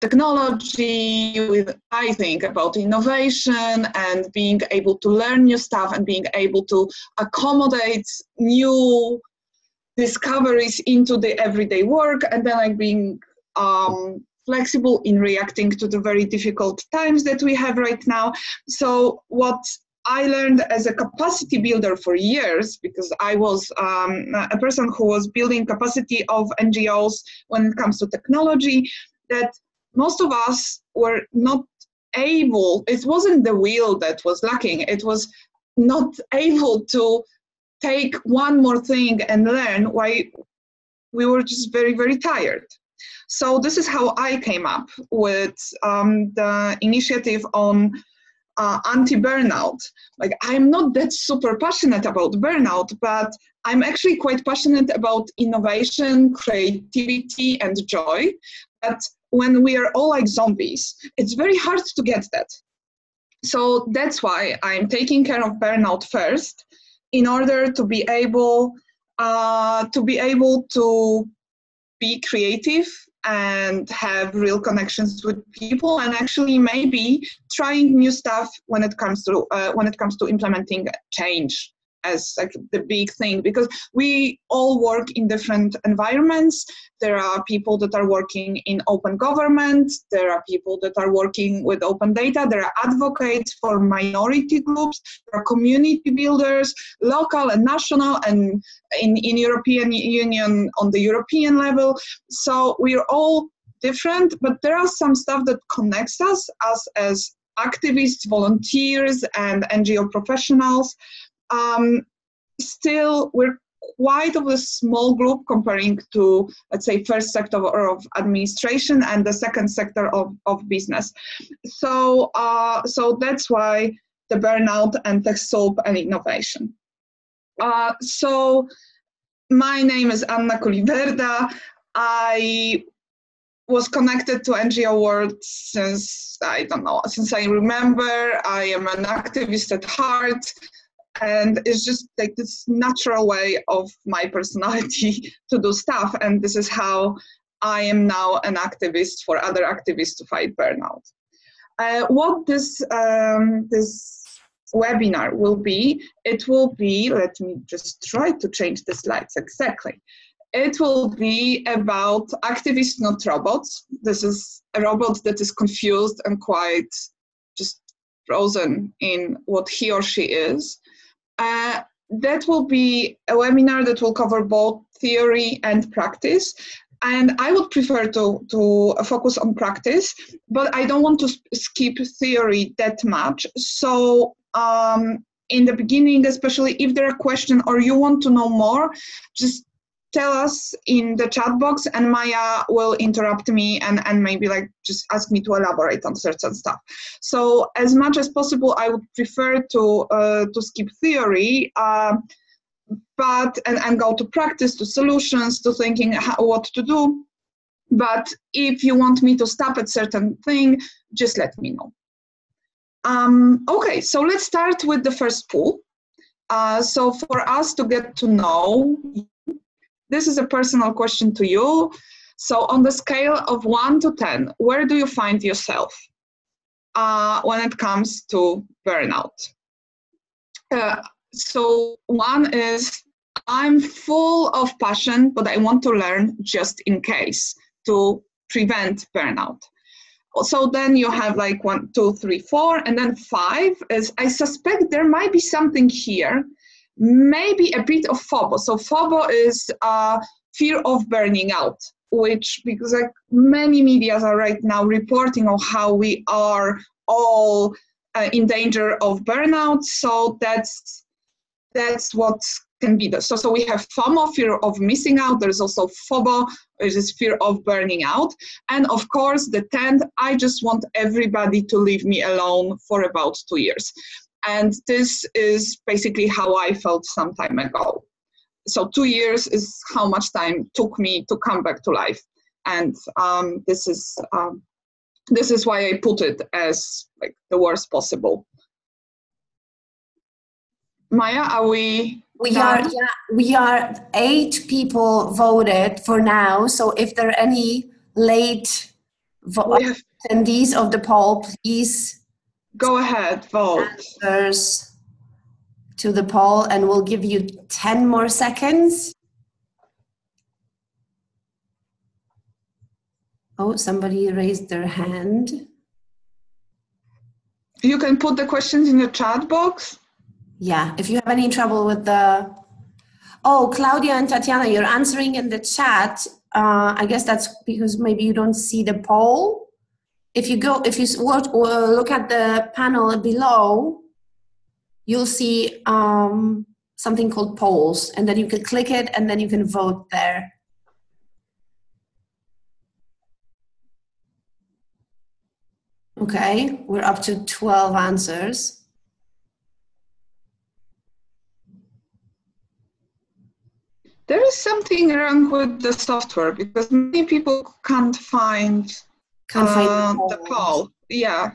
technology, with I think about innovation and being able to learn new stuff and being able to accommodate new discoveries into the everyday work and then like being um, flexible in reacting to the very difficult times that we have right now. So what I learned as a capacity builder for years because I was um, a person who was building capacity of NGOs when it comes to technology that most of us were not able, it wasn't the will that was lacking, it was not able to take one more thing and learn why we were just very, very tired. So this is how I came up with um, the initiative on uh, anti-burnout. Like I'm not that super passionate about burnout, but I'm actually quite passionate about innovation, creativity, and joy. But when we are all like zombies, it's very hard to get that. So that's why I'm taking care of burnout first, in order to be able uh, to be able to be creative and have real connections with people and actually maybe trying new stuff when it comes to uh, when it comes to implementing change as like the big thing because we all work in different environments. There are people that are working in open government. There are people that are working with open data. There are advocates for minority groups. There are community builders local and national and in, in european union on the european level. So we're all different but there are some stuff that connects us us as activists volunteers and ngo professionals um, still we're quite of a small group comparing to let's say first sector of administration and the second sector of, of business so uh, so that's why the burnout and TechSoup and innovation uh, so my name is Anna Kuliberda. I was connected to NGO world since I don't know since I remember. I am an activist at heart and it's just like this natural way of my personality to do stuff. And this is how i am now an activist for other activists to fight burnout. Uh, what this um, this webinar will be it will be let me just try to change the slides exactly. It will be about activists not robots. This is a robot that is confused and quite just frozen in what he or she is uh, that will be a webinar that will cover both theory and practice. And I would prefer to, to focus on practice, but I don't want to skip theory that much. So um, in the beginning, especially if there are questions or you want to know more, just tell us in the chat box and Maya will interrupt me and, and maybe like just ask me to elaborate on certain stuff. So as much as possible, I would prefer to, uh, to skip theory, uh, but and, and go to practice, to solutions, to thinking how, what to do. But if you want me to stop at certain thing, just let me know. Um, okay, so let's start with the first pool. Uh, so for us to get to know this is a personal question to you. So, on the scale of 1 to 10, where do you find yourself uh, when it comes to burnout? Uh, so, one is I'm full of passion, but I want to learn just in case to prevent burnout. So then you have like one, two, three, four, and then five is I suspect there might be something here maybe a bit of phobos. So phobos is uh, fear of burning out, which because like many medias are right now reporting on how we are all uh, in danger of burnout. So that's that's what can be the so so we have FOMO, fear of missing out. There's also FOBO, which is fear of burning out, and of course the tenth. I just want everybody to leave me alone for about two years. And this is basically how I felt some time ago. So two years is how much time took me to come back to life. And um, this is um, this is why I put it as like the worst possible. Maya, are we? We done? are. Yeah, we are. Eight people voted for now. So if there are any late vo- attendees of the poll, please go ahead, vote. answers to the poll, and we'll give you 10 more seconds. Oh, somebody raised their hand. You can put the questions in the chat box. Yeah, if you have any trouble with the. Oh, Claudia and Tatiana, you're answering in the chat. Uh, I guess that's because maybe you don't see the poll. If you go, if you watch, look at the panel below, you'll see um, something called polls, and then you can click it, and then you can vote there. Okay, we're up to 12 answers. There is something wrong with the software because many people can't find, Can't find uh, the the poll. poll. Yeah.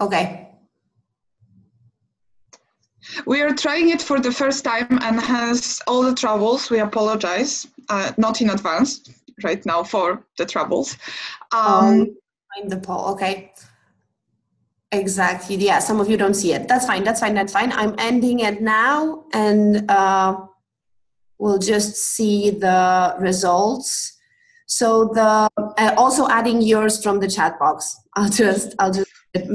Okay. We are trying it for the first time and has all the troubles. We apologize, uh, not in advance right now for the troubles. Um, Um, find the poll. Okay. Exactly. Yeah. Some of you don't see it. That's fine. That's fine. That's fine. I'm ending it now, and uh, we'll just see the results. So the uh, also adding yours from the chat box. I'll just I'll just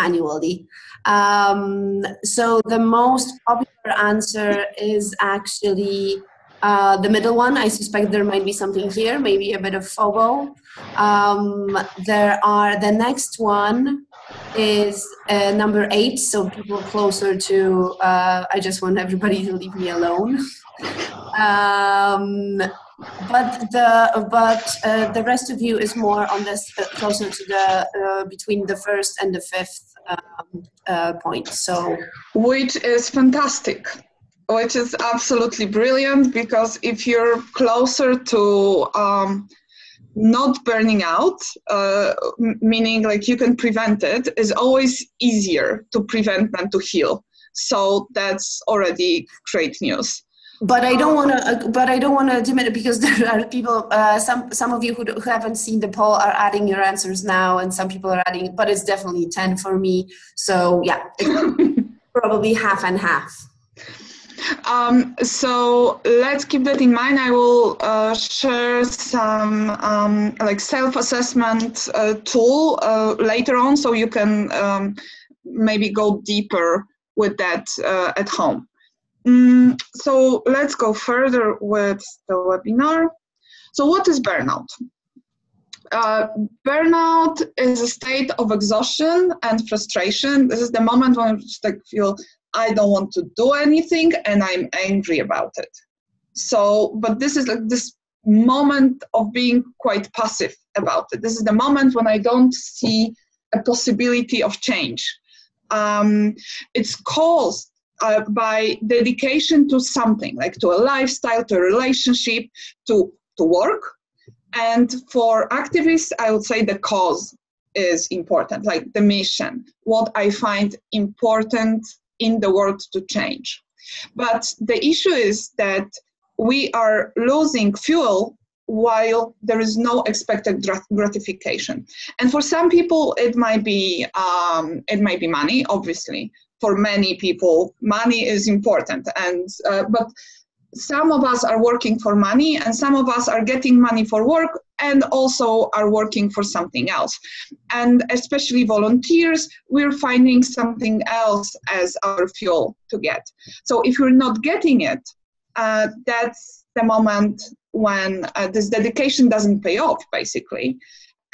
manually. Um, so the most popular answer is actually uh, the middle one. I suspect there might be something here, maybe a bit of FOBO. Um, there are the next one is uh, number eight, so people closer to. Uh, I just want everybody to leave me alone. um, but the but uh, the rest of you is more on this uh, closer to the uh, between the first and the fifth um, uh, point. So which is fantastic. Which is absolutely brilliant because if you're closer to um, not burning out uh, meaning like you can prevent it is always easier to prevent than to heal. So that's already great news But I don't want to. But I don't want to diminish because there are people. Uh, some some of you who, who haven't seen the poll are adding your answers now, and some people are adding. But it's definitely ten for me. So yeah, probably half and half. Um, so let's keep that in mind. I will uh, share some um, like self-assessment uh, tool uh, later on, so you can um, maybe go deeper with that uh, at home. Mm, so let's go further with the webinar. So what is burnout? Uh, burnout is a state of exhaustion and frustration. This is the moment when you like feel I don't want to do anything and I'm angry about it. So, but this is like this moment of being quite passive about it. This is the moment when I don't see a possibility of change. Um, it's caused uh, by dedication to something, like to a lifestyle, to a relationship, to, to work. And for activists, I would say the cause is important, like the mission, what I find important in the world to change. But the issue is that we are losing fuel while there is no expected gratification. And for some people, it might be um, it might be money. Obviously, for many people, money is important. And uh, but some of us are working for money, and some of us are getting money for work, and also are working for something else. And especially volunteers, we're finding something else as our fuel to get. So if you're not getting it, uh, that's the moment when uh, this dedication doesn't pay off, basically.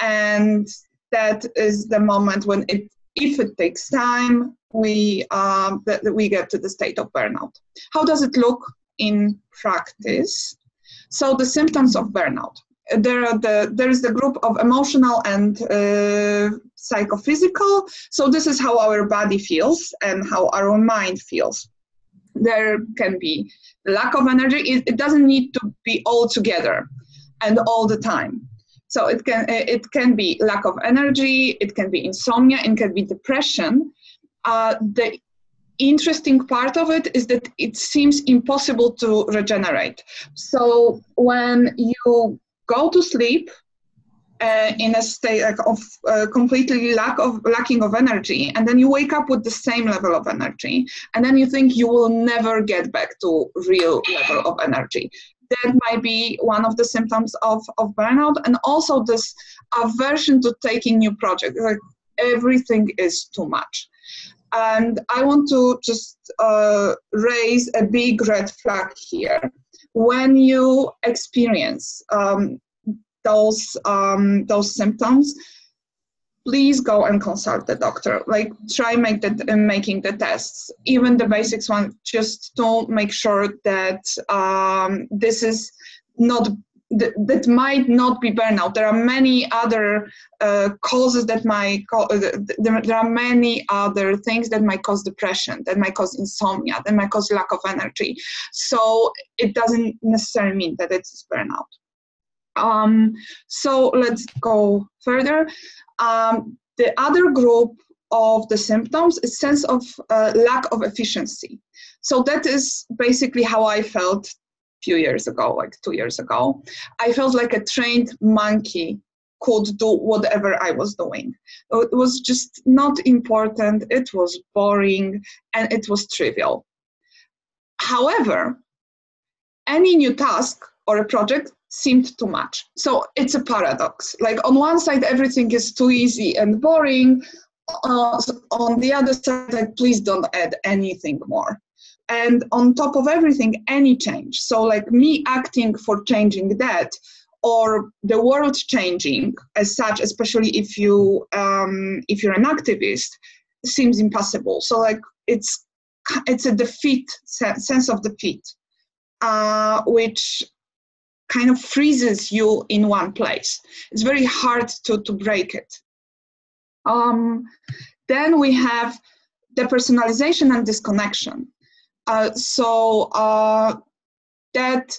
And that is the moment when it, if it takes time, we um, that, that we get to the state of burnout. How does it look in practice? So the symptoms of burnout. There are the there is the group of emotional and uh, psychophysical. So this is how our body feels and how our mind feels. There can be lack of energy. It, it doesn't need to be all together and all the time. So it can it can be lack of energy. It can be insomnia. It can be depression. Uh, the interesting part of it is that it seems impossible to regenerate. So when you go to sleep, uh, in a state like, of uh, completely lack of lacking of energy and then you wake up with the same level of energy and then you think you will never get back to real level of energy that might be one of the symptoms of, of burnout and also this aversion to taking new projects like everything is too much and i want to just uh, raise a big red flag here. When you experience um, those um, those symptoms please go and consult the doctor. Like try make the uh, making the tests. Even the basics one just to make sure that um, this is not that, that might not be burnout. There are many other uh, causes that might co- uh, there, there are many other things that might cause depression that might cause insomnia that might cause lack of energy. So it doesn't necessarily mean that it's burnout. Um, so let's go further. Um, the other group of the symptoms is sense of uh, lack of efficiency. So that is basically how I felt few years ago, like two years ago. I felt like a trained monkey could do whatever I was doing. It was just not important, it was boring, and it was trivial. However, any new task or a project seemed too much. So it's a paradox. Like on one side, everything is too easy and boring. Uh, on the other side, like please don't add anything more. And on top of everything, any change. So like me acting for changing that, or the world changing as such, especially if you um, if you're an activist, seems impossible. So like it's it's a defeat sense of defeat, uh, which kind of freezes you in one place. It's very hard to, to break it. Um, then we have depersonalization and disconnection. Uh, so uh, that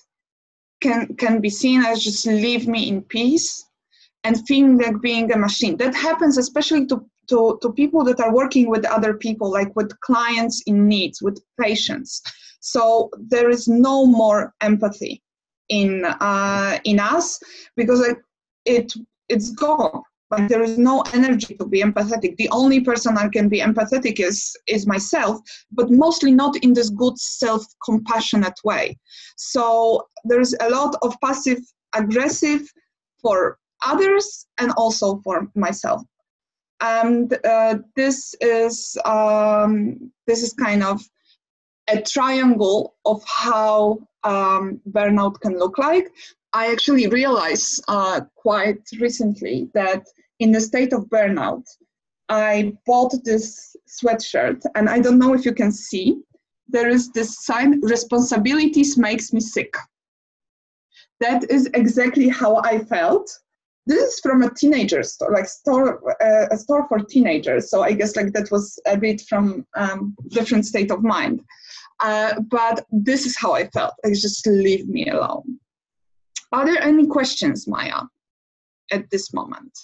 can can be seen as just leave me in peace and feeling like being a machine. That happens especially to, to, to people that are working with other people, like with clients in needs, with patients. So there is no more empathy in uh, in us because it it's gone like there is no energy to be empathetic. The only person i can be empathetic is is myself but mostly not in this good self compassionate way. So there's a lot of passive aggressive for others and also for myself. And uh, this is um, this is kind of a triangle of how um, burnout can look like. I actually realized uh, quite recently that in the state of burnout, I bought this sweatshirt, and I don't know if you can see. There is this sign: "Responsibilities makes me sick." That is exactly how I felt. This is from a teenager store, like store, uh, a store for teenagers. So I guess like that was a bit from um, different state of mind. Uh, but this is how I felt. Like, just leave me alone. Are there any questions, Maya, at this moment?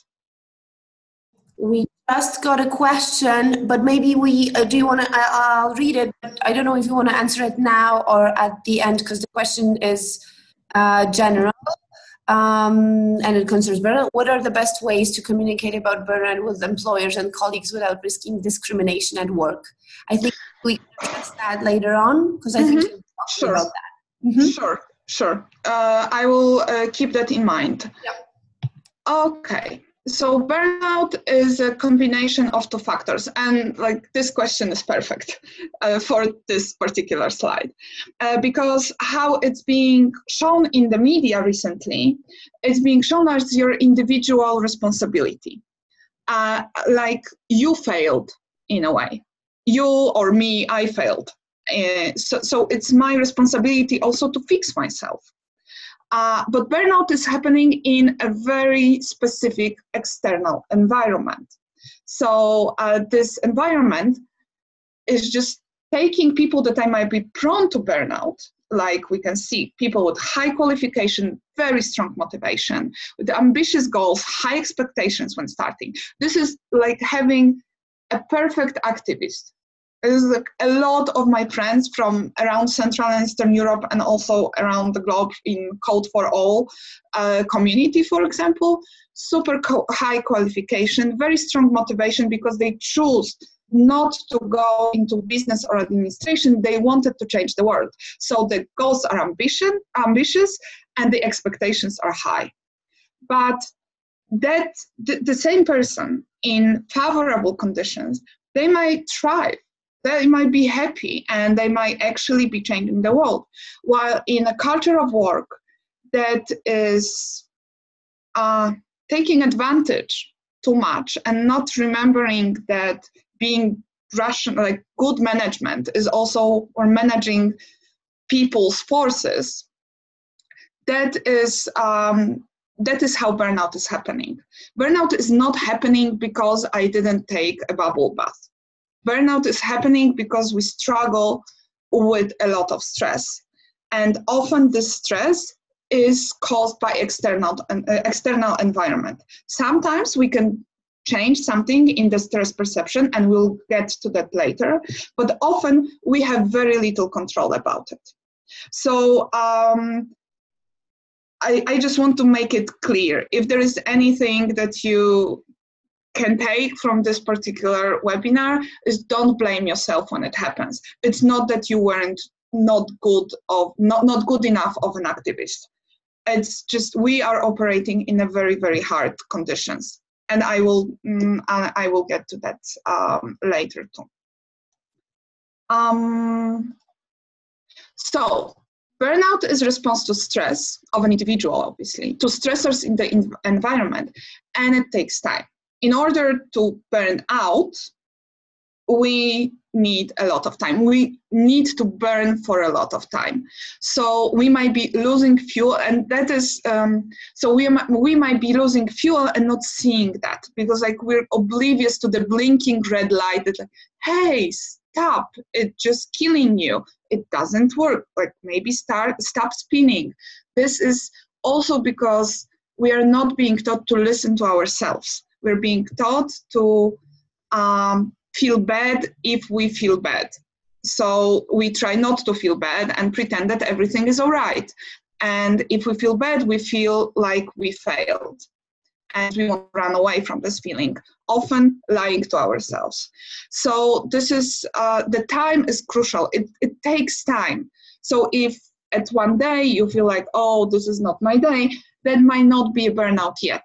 We just got a question, but maybe we uh, do you want to? I'll read it. But I don't know if you want to answer it now or at the end because the question is uh, general um, and it concerns burnout. What are the best ways to communicate about burnout with employers and colleagues without risking discrimination at work? I think we can address that later on because I mm-hmm. think you sure. about that. Mm-hmm. Sure, sure. Uh, I will uh, keep that in mind. Yep. Okay. So burnout is a combination of two factors, and like this question is perfect uh, for this particular slide, uh, because how it's being shown in the media recently, it's being shown as your individual responsibility, uh, like you failed in a way you or me, I failed. Uh, so, so it's my responsibility also to fix myself. Uh, but burnout is happening in a very specific external environment. So uh, this environment is just taking people that I might be prone to burnout, like we can see people with high qualification, very strong motivation, with ambitious goals, high expectations when starting. This is like having a perfect activist is like a lot of my friends from around Central and Eastern Europe and also around the globe in Code for All uh, community, for example, super co- high qualification, very strong motivation because they choose not to go into business or administration. They wanted to change the world. So the goals are ambition, ambitious and the expectations are high. But that the, the same person in favorable conditions, they might thrive they might be happy and they might actually be changing the world. While in a culture of work that is uh, taking advantage too much and not remembering that being rational, like good management, is also or managing people's forces. That is um, that is how burnout is happening. Burnout is not happening because I didn't take a bubble bath burnout is happening because we struggle with a lot of stress. And often this stress is caused by external uh, external environment. Sometimes we can change something in the stress perception and we'll get to that later, but often we have very little control about it. So um, I, I just want to make it clear if there is anything that you can take from this particular webinar is don't blame yourself when it happens. It's not that you weren't not good of not, not good enough of an activist. It's just we are operating in a very very hard conditions, and I will mm, I will get to that um, later too. Um, so burnout is response to stress of an individual, obviously, to stressors in the environment, and it takes time in order to burn out, we need a lot of time. We need to burn for a lot of time. So we might be losing fuel, and that is um, so we we might be losing fuel and not seeing that because like we're oblivious to the blinking red light that like, hey, stop! It's just killing you. It doesn't work. Like maybe start stop spinning. This is also because we are not being taught to listen to ourselves we're being taught to um, feel bad if we feel bad. So we try not to feel bad and pretend that everything is all right. And if we feel bad, we feel like we failed. And we run away from this feeling, often lying to ourselves. So this is uh, the time is crucial. It, it takes time. So if at one day you feel like, oh, this is not my day, that might not be a burnout yet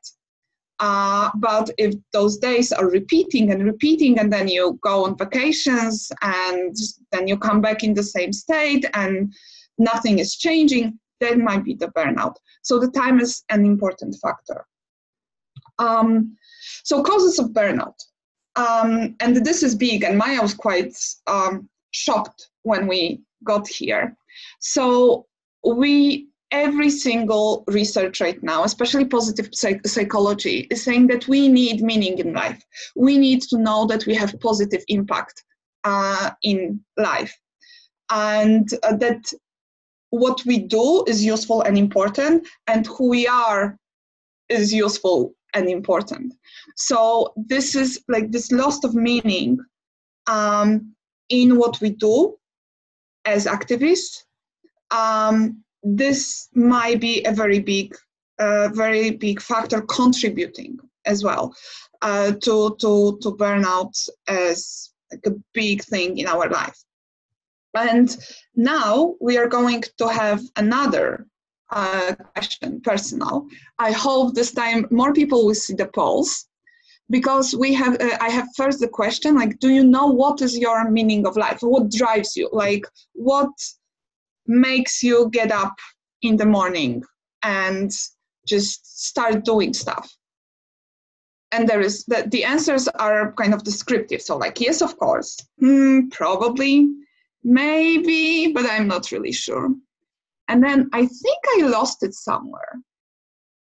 uh, but if those days are repeating and repeating, and then you go on vacations and then you come back in the same state and nothing is changing, that might be the burnout. So the time is an important factor. Um, so causes of burnout. Um, and this is big, and Maya was quite um, shocked when we got here. So we every single research right now, especially positive psych- psychology, is saying that we need meaning in life. We need to know that we have positive impact uh, in life, and uh, that what we do is useful and important, and who we are is useful and important. So this is like this loss of meaning um, in what we do as activists. Um, this might be a very big, uh, very big factor contributing as well uh, to, to, to burnout as like a big thing in our life. And now we are going to have another uh, question, personal. I hope this time more people will see the polls because we have uh, i have first the question like do you know what is your meaning of life what drives you like what makes you get up in the morning and just start doing stuff. And there is that the answers are kind of descriptive. So like yes of course. Hmm, probably. Maybe but i'm not really sure. And then i think i lost it somewhere.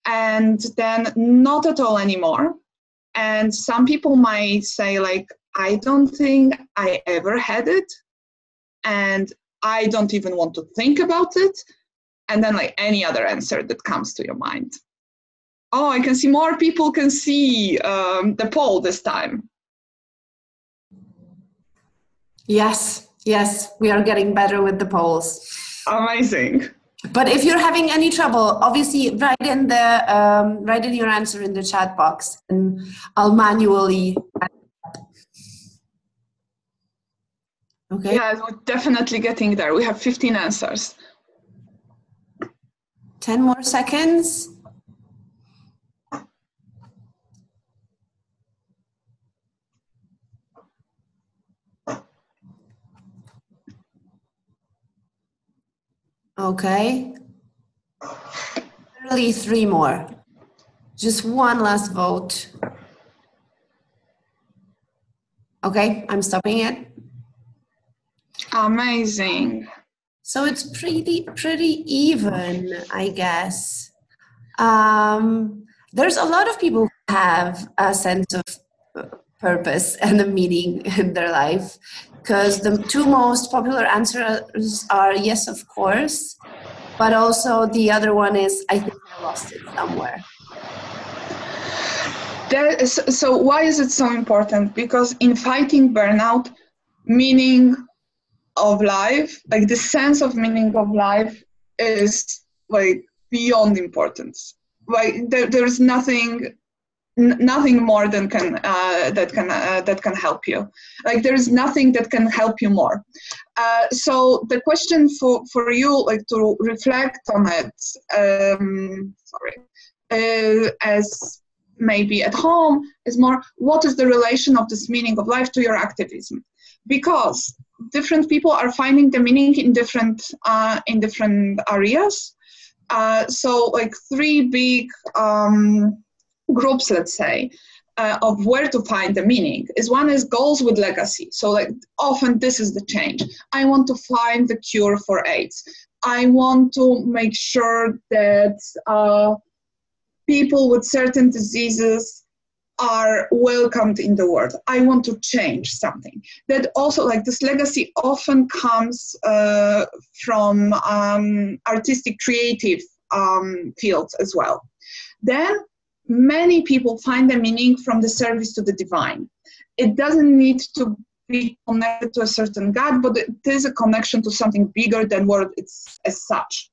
And then not at all anymore. And some people might say like i don't think i ever had it. And I don't even want to think about it. And then, like any other answer that comes to your mind. Oh, I can see more people can see um, the poll this time. Yes, yes, we are getting better with the polls. Amazing. But if you're having any trouble, obviously write in the um, write in your answer in the chat box, and I'll manually. Okay. Yeah, we're definitely getting there. We have 15 answers. 10 more seconds. Okay. Only three more. Just one last vote. Okay, I'm stopping it. Amazing. So it's pretty pretty even, I guess. Um, there's a lot of people who have a sense of purpose and a meaning in their life because the two most popular answers are yes, of course, but also the other one is I think I lost it somewhere. Is, so why is it so important? Because in fighting burnout, meaning of life, like the sense of meaning of life, is like beyond importance. Like there, there's nothing n- nothing more than can uh, that can uh, that can help you. Like there is nothing that can help you more. Uh, so the question for for you like to reflect on it um, sorry uh, as maybe at home is more what is the relation of this meaning of life to your activism? Because different people are finding the meaning in different uh, in different areas uh, so like three big um, groups, let's say, uh, of where to find the meaning is one is goals with legacy. So, like, often this is the change. I want to find the cure for AIDS. I want to make sure that uh, people with certain diseases are welcomed in the world. I want to change something. That also, like this legacy, often comes uh, from um, artistic, creative um, fields as well. Then many people find the meaning from the service to the divine. It doesn't need to be connected to a certain God, but it is a connection to something bigger than what it's as such.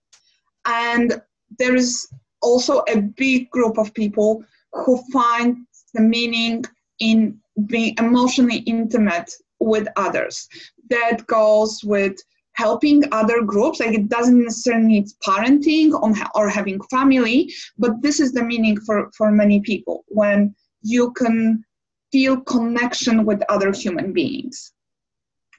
And there is also a big group of people who find the meaning in being emotionally intimate with others. That goes with helping other groups like it doesn't necessarily need parenting or having family but this is the meaning for for many people when you can feel connection with other human beings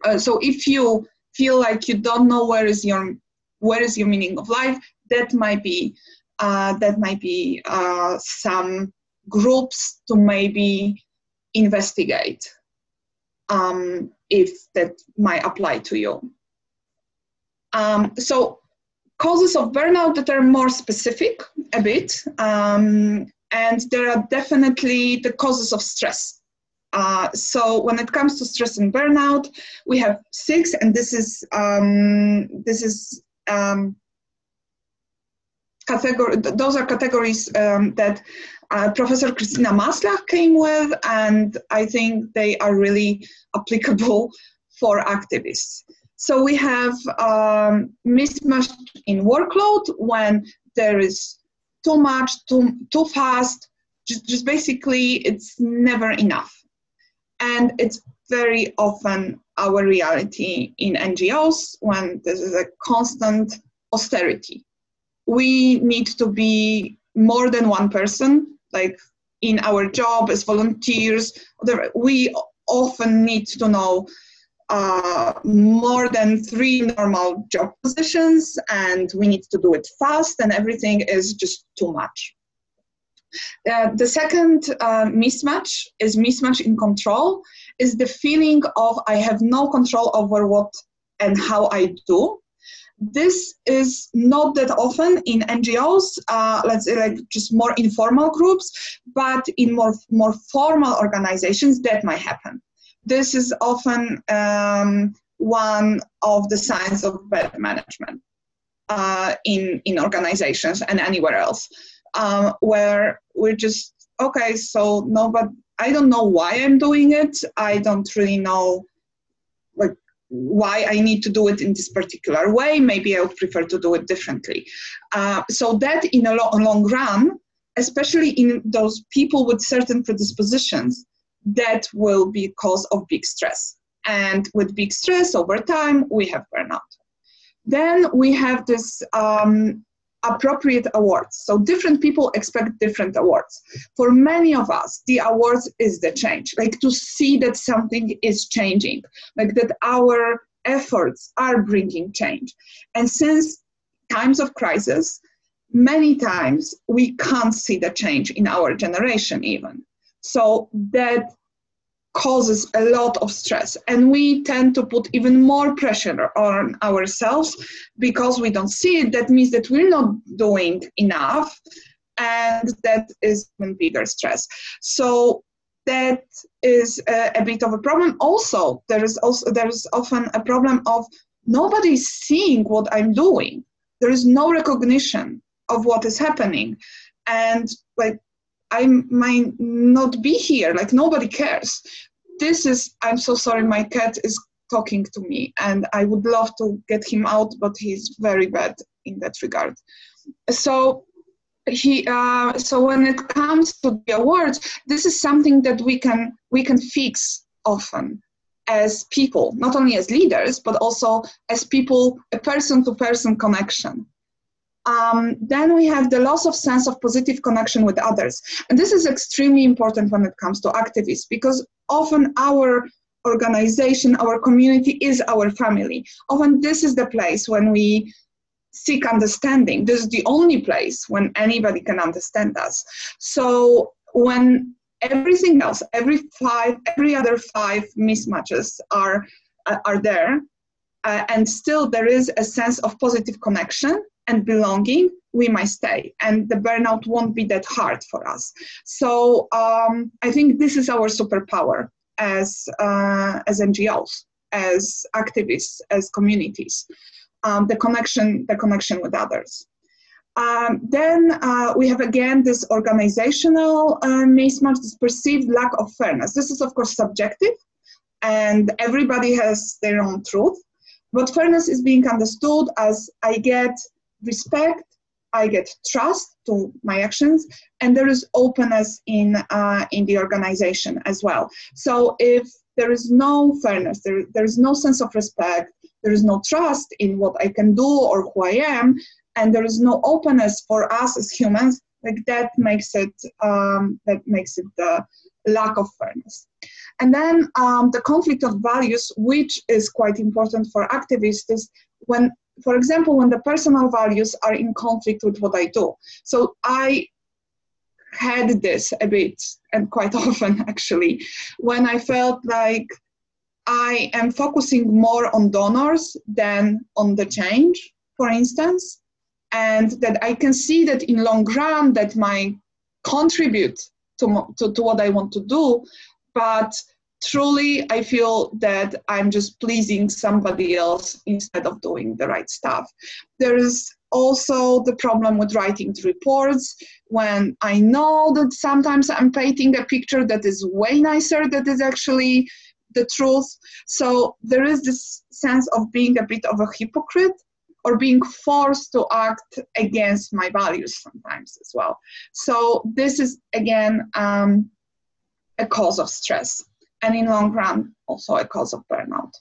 uh, so if you feel like you don't know where is your where is your meaning of life that might be uh, that might be uh, some groups to maybe investigate um, if that might apply to you um, so causes of burnout that are more specific a bit, um, and there are definitely the causes of stress. Uh, so when it comes to stress and burnout, we have six, and this is um, this is um, category. Those are categories um, that uh, Professor Christina Maslach came with, and I think they are really applicable for activists. So we have um, mismatch in workload when there is too much, too, too fast, just, just basically it's never enough. And it's very often our reality in NGOs when there is a constant austerity. We need to be more than one person, like in our job as volunteers. We often need to know uh, more than three normal job positions and we need to do it fast and everything is just too much. Uh, the second uh, mismatch is mismatch in control, is the feeling of I have no control over what and how I do. This is not that often in NGOs, uh, let's say like just more informal groups, but in more, more formal organizations that might happen this is often um, one of the signs of bad management uh, in in organizations and anywhere else, um, where we're just okay. So no, but I don't know why I'm doing it. I don't really know why I need to do it in this particular way. Maybe I would prefer to do it differently. Uh, so that in a lo- long run, especially in those people with certain predispositions, that will be cause of big stress. And with big stress over time, we have burnout. Then we have this um, appropriate awards. So different people expect different awards. For many of us, the awards is the change, like to see that something is changing, like that our efforts are bringing change. And since times of crisis, many times we can't see the change in our generation even. So that causes a lot of stress. And we tend to put even more pressure on ourselves because we don't see it. That means that we're not doing enough and that is even bigger stress. So that is a, a bit of a problem. Also there is also there is often a problem of nobody seeing what i'm doing. There is no recognition of what is happening. And like I might not be here, like nobody cares. This is, I'm so sorry, my cat is talking to me and I would love to get him out, but he's very bad in that regard. So he uh, so when it comes to the awards this is something that we can we can fix often as people not only as leaders but also as people a person to person connection um, then we have the loss of sense of positive connection with others. And this is extremely important when it comes to activists because often our organization, our community is our family. Often this is the place when we seek understanding. This is the only place when anybody can understand us. So when everything else, every five, every other five mismatches are, uh, are there, uh, and still there is a sense of positive connection, and belonging, we might stay, and the burnout won't be that hard for us. So um, I think this is our superpower as uh, as NGOs, as activists, as communities, um, the connection, the connection with others. Um, then uh, we have again this organizational uh, mismatch, this perceived lack of fairness. This is of course subjective, and everybody has their own truth. But fairness is being understood as I get respect, I get trust to my actions, and there is openness in uh, in the organization as well. So if there is no fairness, there, there is no sense of respect, there is no trust in what I can do or who I am, and there is no openness for us as humans, like that makes it um, that makes it the lack of fairness. And then um, the conflict of values, which is quite important for activists, is when for example, when the personal values are in conflict with what I do. So I had this a bit, and quite often actually, when I felt like I am focusing more on donors than on the change, for instance, and that I can see that in long run that my contribute to, to, to what I want to do, but truly i feel that i'm just pleasing somebody else instead of doing the right stuff. There is also the problem with writing reports. When i know that sometimes i'm painting a picture that is way nicer that is actually the truth. So there is this sense of being a bit of a hypocrite or being forced to act against my values sometimes as well. So this is again um, a cause of stress and in long run also a cause of burnout.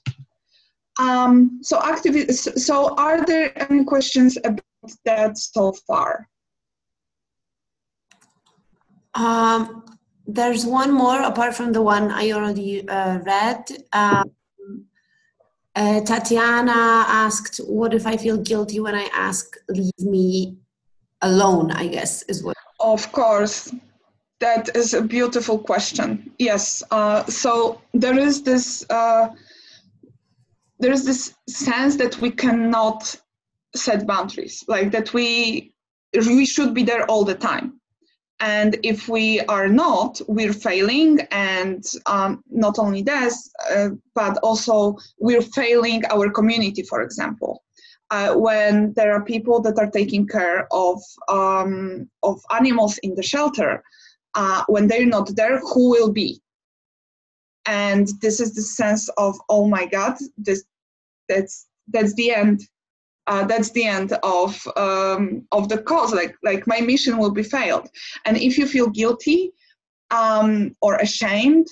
Um, so activists, so are there any questions about that so far? Um, there's one more apart from the one I already uh, read. Um, uh, Tatiana asked, "What if I feel guilty when I ask leave me alone?" I guess is what. Of course, that is a beautiful question. Yes. Uh, so there is this uh, there is this sense that we cannot set boundaries, like that we we should be there all the time. And if we are not, we're failing. And um, not only this, uh, but also we're failing our community, for example. Uh, when there are people that are taking care of um, of animals in the shelter, uh, when they're not there, who will be? And this is the sense of, oh my God, this that's that's the end. Uh, that's the end of um, of the cause. Like like my mission will be failed. And if you feel guilty um, or ashamed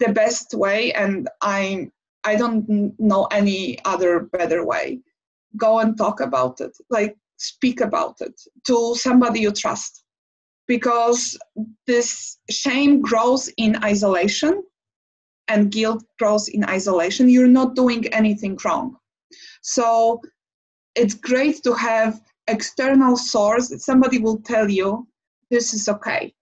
the best way and i i don't know any other better way. Go and talk about it. Like speak about it to somebody you trust because this shame grows in isolation and guilt grows in isolation. You're not doing anything wrong. So it's great to have external source. Somebody will tell you this is okay.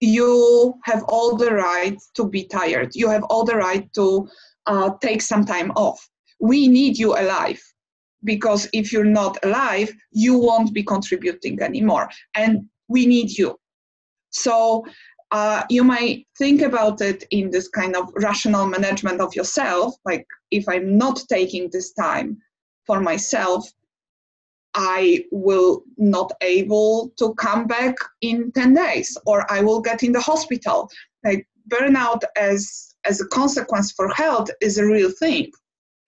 You have all the right to be tired. You have all the right to uh, take some time off. We need you alive. Because if you're not alive you won't be contributing anymore. And we need you. So uh, you might think about it in this kind of rational management of yourself like if i'm not taking this time for myself i will not able to come back in 10 days or i will get in the hospital. Like burnout as as a consequence for health is a real thing.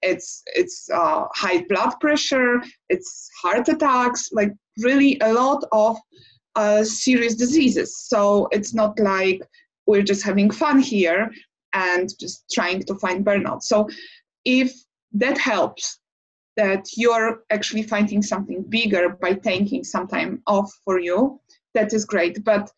It's it's uh, high blood pressure it's heart attacks like really a lot of uh, serious diseases so it's not like we're just having fun here and just trying to find burnout so if that helps that you're actually finding something bigger by taking some time off for you, that is great. But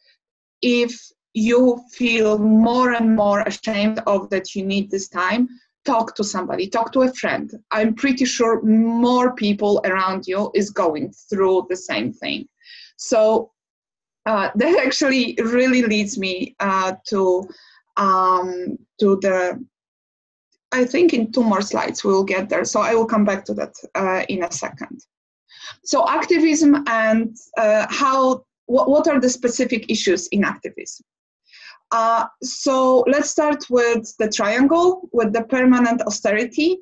if you feel more and more ashamed of that you need this time, talk to somebody, talk to a friend. I'm pretty sure more people around you is going through the same thing. So uh, that actually really leads me uh, to um, to the I think in two more slides we'll get there. So I will come back to that uh, in a second. So activism and uh, how, what, what are the specific issues in activism? Uh, so let's start with the triangle, with the permanent austerity.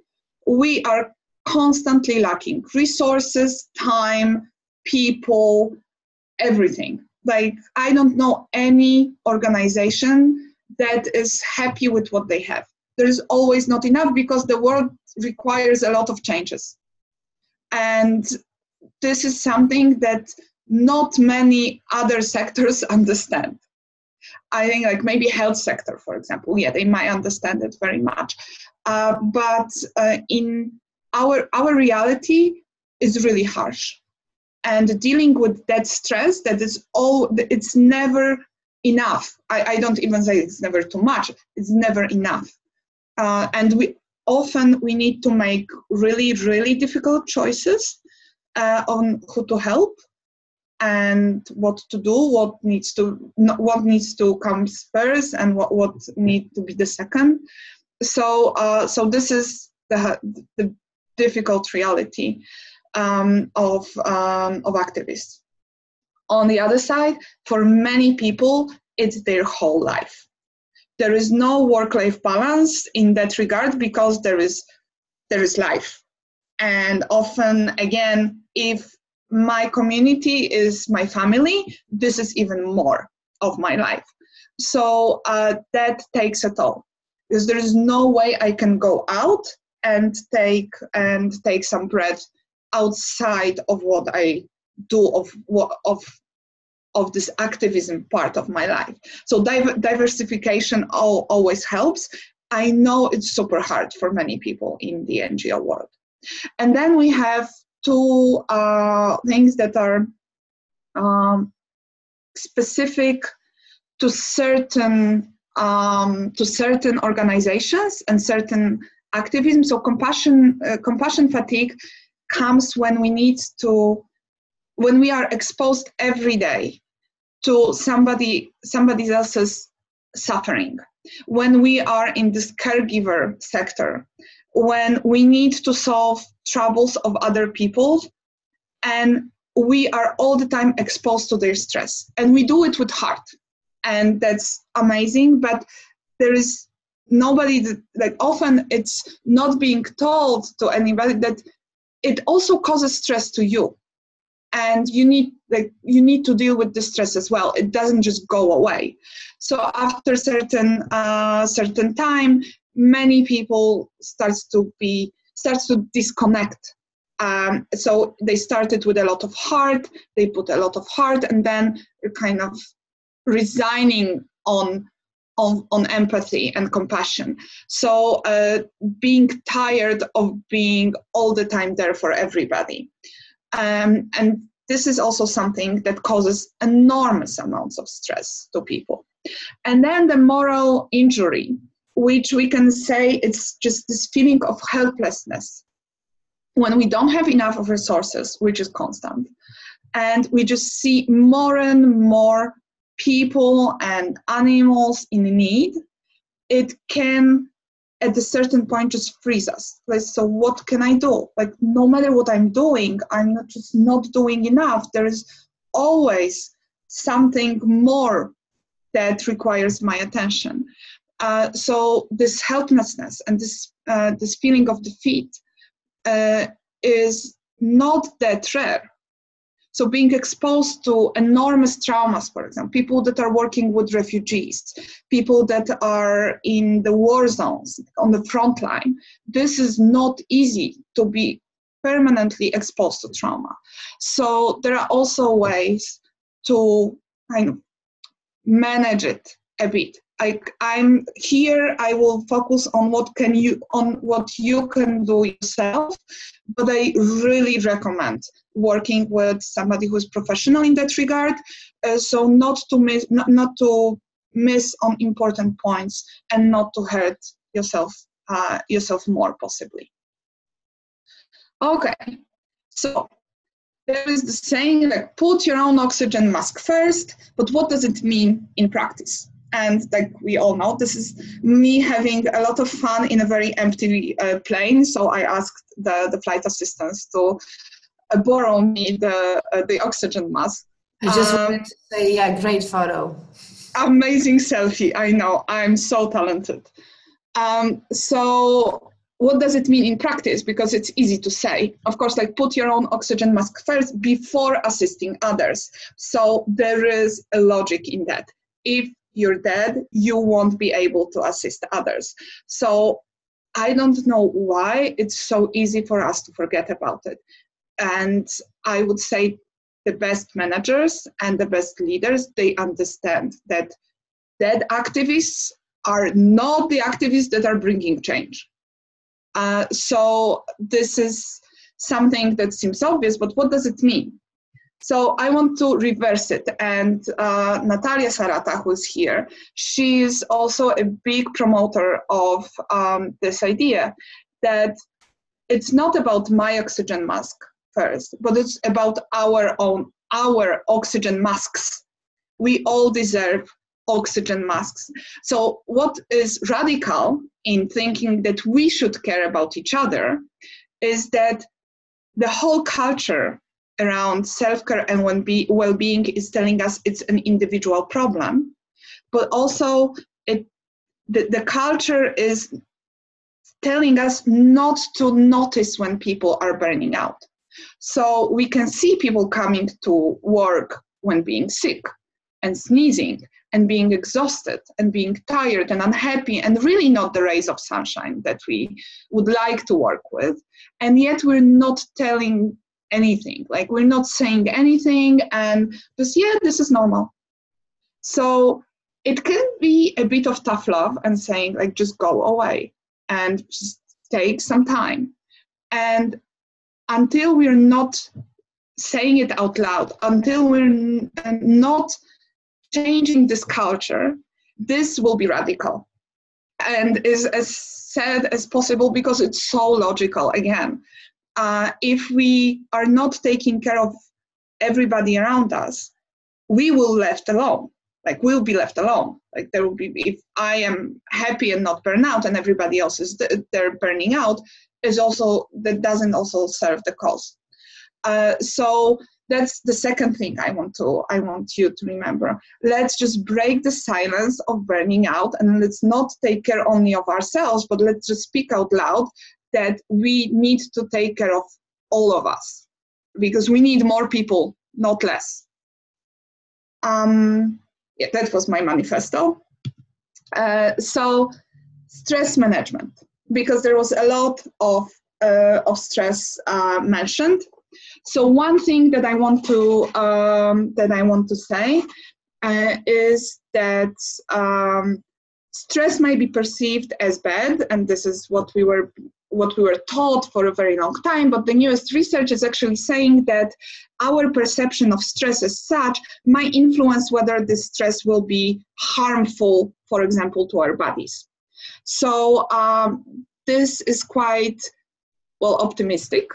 We are constantly lacking resources, time, people, everything. Like, I don't know any organization that is happy with what they have there is always not enough because the world requires a lot of changes. And this is something that not many other sectors understand. I think, like maybe health sector, for example, yeah, they might understand it very much. Uh, but uh, in our our reality is really harsh, and dealing with that stress that is all it's never enough. I, I don't even say it's never too much. It's never enough uh, and we often we need to make really really difficult choices uh, on who to help and what to do what needs to what needs to come first and what what need to be the second so uh, so this is the the difficult reality um, of um, of activists. On the other side for many people it's their whole life. There is no work-life balance in that regard because there is there is life. And often again if my community is my family this is even more of my life. So uh, that takes a toll. Because there is no way i can go out and take and take some bread outside of what i do of what of of this activism part of my life. So div- diversification always helps. I know it's super hard for many people in the NGO world. And then we have two uh, things that are um, specific to certain um, to certain organizations and certain activism. So compassion uh, compassion fatigue comes when we need to when we are exposed every day to somebody somebody else's suffering. When we are in this caregiver sector when we need to solve troubles of other people and we are all the time exposed to their stress. And we do it with heart. And that's amazing but there is nobody that like often it's not being told to anybody that it also causes stress to you. And you need like you need to deal with the stress as well. It doesn't just go away. So after certain uh, certain time many people starts to be starts to disconnect. Um, so they started with a lot of heart, they put a lot of heart, and then kind of resigning on on, on empathy and compassion. So uh, being tired of being all the time there for everybody. Um, and this is also something that causes enormous amounts of stress to people. And then the moral injury, which we can say it's just this feeling of helplessness when we don't have enough of resources, which is constant. And we just see more and more people and animals in need, it can at a certain point just freeze us. Like, so what can I do? Like, no matter what I'm doing, I'm not just not doing enough. There is always something more that requires my attention. Uh, so this helplessness and this uh, this feeling of defeat uh, is not that rare. So being exposed to enormous traumas, for example, people that are working with refugees, people that are in the war zones on the front line, this is not easy to be permanently exposed to trauma. So there are also ways to kind of manage it a bit. I, I'm here. I will focus on what can you on what you can do yourself, but I really recommend working with somebody who's professional in that regard, uh, so not to miss not, not to miss on important points and not to hurt yourself uh, yourself more possibly. Okay, so there is the saying like put your own oxygen mask first, but what does it mean in practice? And like we all know this is me having a lot of fun in a very empty uh, plane. So i asked the, the flight assistants to uh, borrow me the uh, the oxygen mask. I just um, wanted to say yeah great photo. Amazing selfie i know i'm so talented. Um, so what does it mean in practice? Because it's easy to say. Of course like put your own oxygen mask first before assisting others. So there is a logic in that. If you're dead, you won't be able to assist others. So I don't know why it's so easy for us to forget about it. And I would say the best managers and the best leaders, they understand that dead activists are not the activists that are bringing change. Uh, so this is something that seems obvious, but what does it mean? So I want to reverse it. And uh, Natalia Sarata, who's here, she's also a big promoter of um, this idea that it's not about my oxygen mask first, but it's about our own, our oxygen masks. We all deserve oxygen masks. So what is radical in thinking that we should care about each other is that the whole culture around self-care and well-being is telling us it's an individual problem. But also it the, the culture is telling us not to notice when people are burning out. So we can see people coming to work when being sick and sneezing and being exhausted and being tired and unhappy and really not the rays of sunshine that we would like to work with. And yet we're not telling anything. Like we're not saying anything and just, yeah, this is normal. So it can be a bit of tough love and saying, like, just go away and just take some time. And until we're not saying it out loud, until we're not changing this culture, this will be radical and is as sad as possible because it's so logical again uh, if we are not taking care of everybody around us, we will left alone. Like we'll be left alone. Like there will be if I am happy and not burn out, and everybody else is they're burning out, is also that doesn't also serve the cause. Uh, so that's the second thing I want to I want you to remember. Let's just break the silence of burning out and let's not take care only of ourselves, but let's just speak out loud that we need to take care of all of us because we need more people, not less. Um, yeah, that was my manifesto. Uh, so, stress management, because there was a lot of uh, of stress uh, mentioned. So one thing that I want to um, that I want to say uh, is that um, stress may be perceived as bad, and this is what we were what we were taught for a very long time. But the newest research is actually saying that our perception of stress as such might influence whether this stress will be harmful, for example, to our bodies. So um, this is quite well optimistic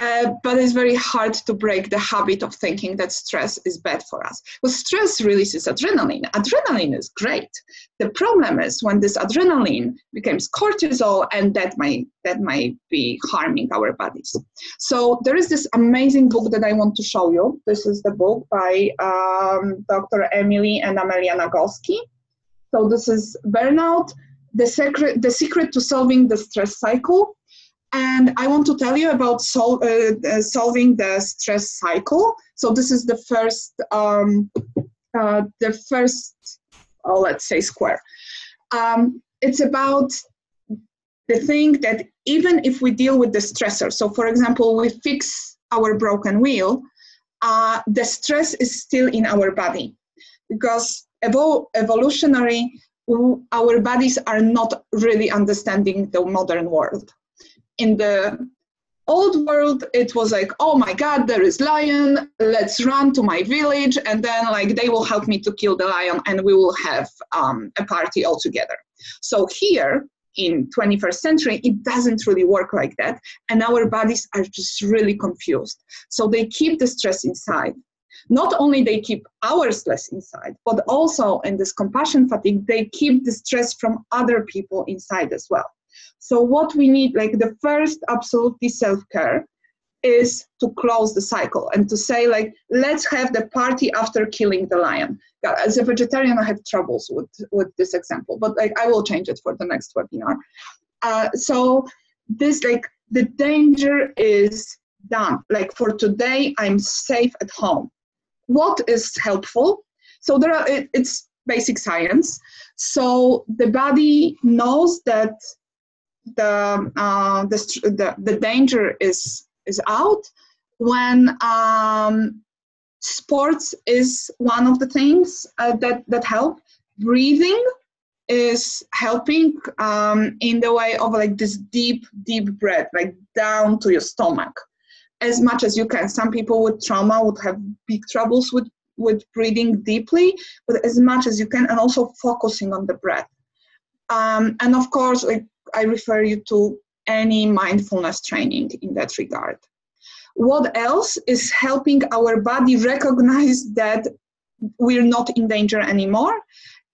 uh, but it's very hard to break the habit of thinking that stress is bad for us. Well, stress releases adrenaline. Adrenaline is great. The problem is when this adrenaline becomes cortisol, and that might that might be harming our bodies. So there is this amazing book that I want to show you. This is the book by um, Dr. Emily and Amelia Nagoski. So this is burnout. The secret, the secret to solving the stress cycle and I want to tell you about sol- uh, uh, solving the stress cycle. So this is the first, um, uh, the first, oh, let's say square. Um, it's about the thing that even if we deal with the stressor, so for example, we fix our broken wheel, uh, the stress is still in our body because evo- evolutionary, our bodies are not really understanding the modern world in the old world it was like oh my god there is lion let's run to my village and then like they will help me to kill the lion and we will have um, a party all together. So here in 21st century it doesn't really work like that and our bodies are just really confused. So they keep the stress inside. Not only they keep our stress inside but also in this compassion fatigue they keep the stress from other people inside as well so what we need, like the first absolutely self-care is to close the cycle and to say like let's have the party after killing the lion. As a vegetarian i have troubles with with this example but like i will change it for the next webinar. Uh, so this like the danger is done. Like for today i'm safe at home. What is helpful? So there are it, it's basic science. So the body knows that the, uh, the, the, the danger is, is out when um, sports is one of the things uh, that, that help. Breathing is helping um, in the way of like this deep, deep breath, like down to your stomach, as much as you can. Some people with trauma would have big troubles with, with breathing deeply, but as much as you can, and also focusing on the breath. Um, and of course, like I refer you to any mindfulness training in that regard. What else is helping our body recognize that we're not in danger anymore?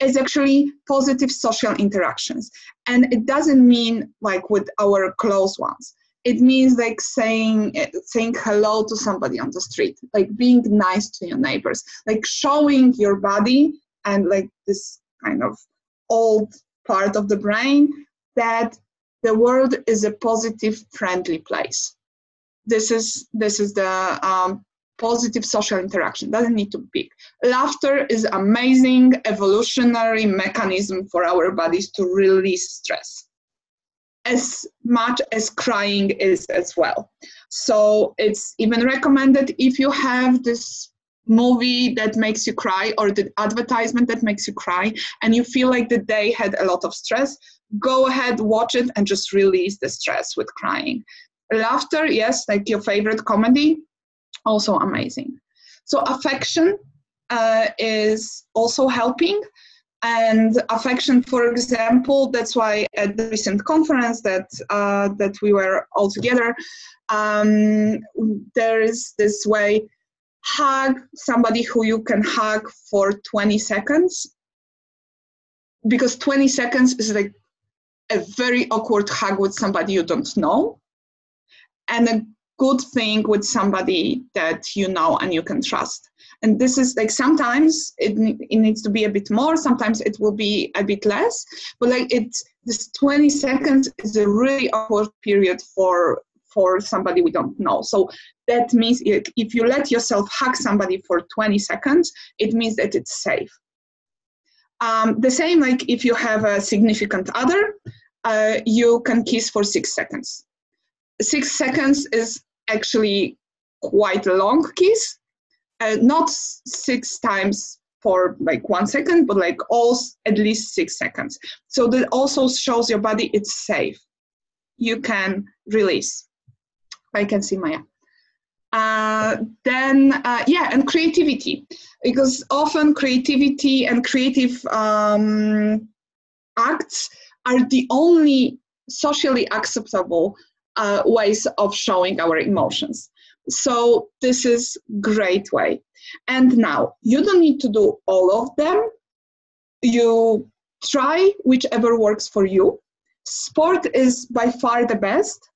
Is actually positive social interactions. And it doesn't mean like with our close ones. It means like saying saying hello to somebody on the street, like being nice to your neighbors, like showing your body and like this kind of old part of the brain that the world is a positive, friendly place. This is this is the um, positive social interaction. Doesn't need to be big. Laughter is amazing evolutionary mechanism for our bodies to release stress, as much as crying is as well. So it's even recommended if you have this movie that makes you cry or the advertisement that makes you cry and you feel like the day had a lot of stress go ahead, watch it, and just release the stress with crying. Laughter, yes, like your favorite comedy, also amazing. So, affection uh, is also helping. And affection, for example, that's why at the recent conference that uh, that we were all together, um, there is this way hug somebody who you can hug for 20 seconds because 20 seconds is like a very awkward hug with somebody you don't know and a good thing with somebody that you know and you can trust. And this is like sometimes it, it needs to be a bit more sometimes it will be a bit less but like it's this 20 seconds is a really awkward period for for somebody we don't know. So that means if you let yourself hug somebody for 20 seconds it means that it's safe. Um, the same like if you have a significant other, uh, you can kiss for six seconds. six seconds is actually quite a long kiss. Uh, not six times for like one second, but like all at least six seconds. So that also shows your body it's safe. You can release. I can see Maya. Uh, then uh, yeah and creativity because often creativity and creative um, acts are the only socially acceptable uh, ways of showing our emotions. So this is great way. And now you don't need to do all of them. You try whichever works for you. Sport is by far the best,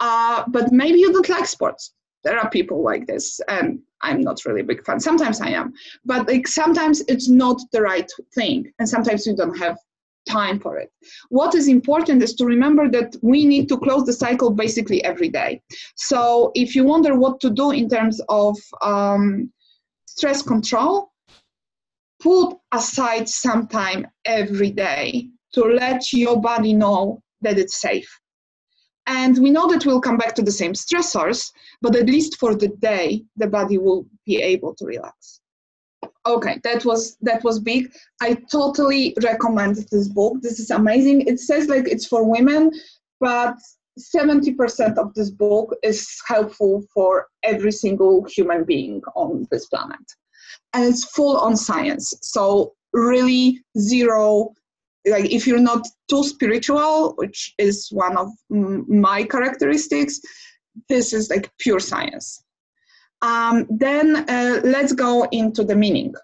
uh, but maybe you don't like sports. There are people like this, and I'm not really a big fan. Sometimes I am, but like sometimes it's not the right thing, and sometimes you don't have time for it. What is important is to remember that we need to close the cycle basically every day. So if you wonder what to do in terms of um, stress control, put aside some time every day to let your body know that it's safe. And we know that we'll come back to the same stressors, but at least for the day, the body will be able to relax okay that was that was big. I totally recommend this book. This is amazing. It says like it's for women but 70% of this book is helpful for every single human being on this planet. And it's full on science. So really zero like if you're not too spiritual which is one of my characteristics this is like pure science um, then uh, let's go into the meaning.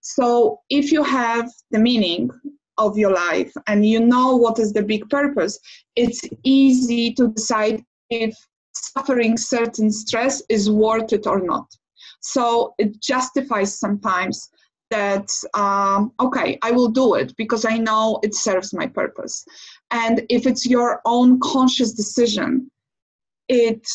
So if you have the meaning of your life and you know what is the big purpose, it's easy to decide if suffering certain stress is worth it or not. So it justifies sometimes that um, okay i will do it because i know it serves my purpose and if it's your own conscious decision it